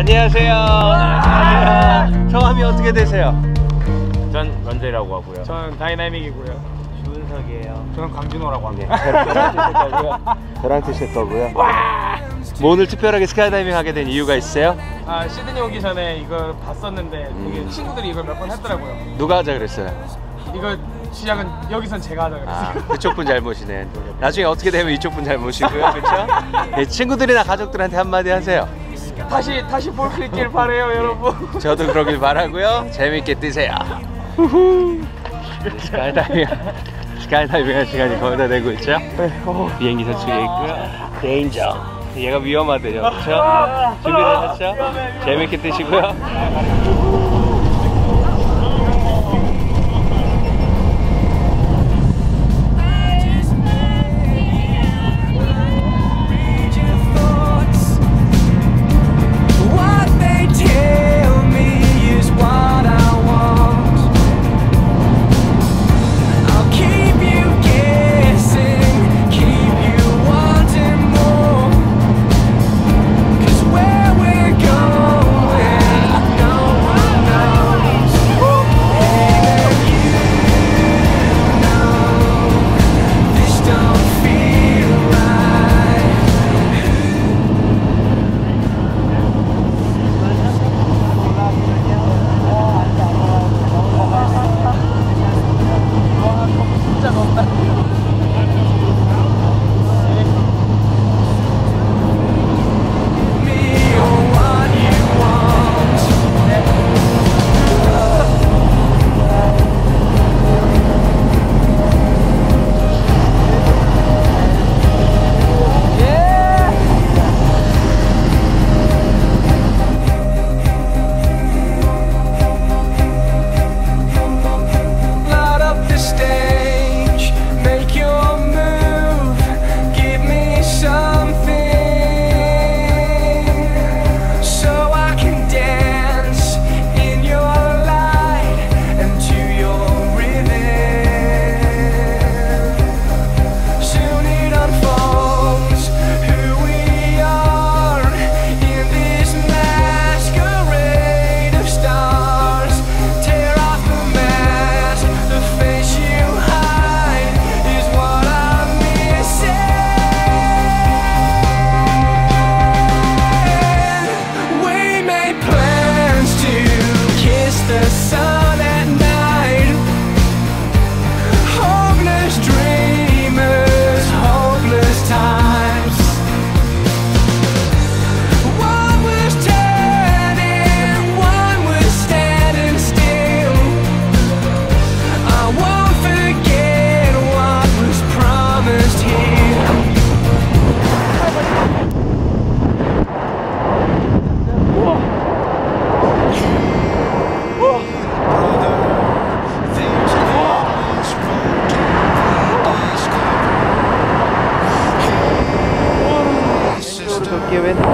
안녕하세요. 안녕하세요. 성함이 어떻게 되세요? 전 런제라고 하고요. 저는 다이나믹이고요. 준석이에요. 저는 강준호라고 네, 합니다. 저랑 드실 거고요. 뭐 오늘 특별하게 스카이다이빙 하게 된 이유가 있어요? 아 시드니 오기 전에 이걸 봤었는데 음. 친구들이 이걸 몇 번 했더라고요. 누가 하자 그랬어요? 이거 시작은 여기선 제가 하자 아, 그랬어요. 그쪽 분 잘못이네. 나중에 어떻게 되면 이쪽 분 잘못이고요, 그렇죠? 친구들이나 가족들한테 한마디 하세요. 다시 다시 볼 수 있길 바래요, 여러분. 저도 그러길 바라고요. 재밌게 뛰세요. 스카이다이빙 스카이다이빙 할 시간이 거의 다 되고 있죠? 비행기 저쪽에 있고요. Danger. 얘가 위험하대요, 그렇죠? 준비되셨죠? 재밌게 뛰시고요. given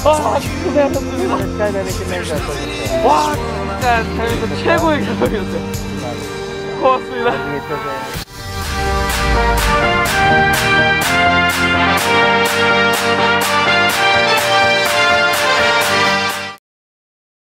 스카이다이빙 끝내서 와, 진짜 살면서 최고의 경험이었어요. 고맙습니다.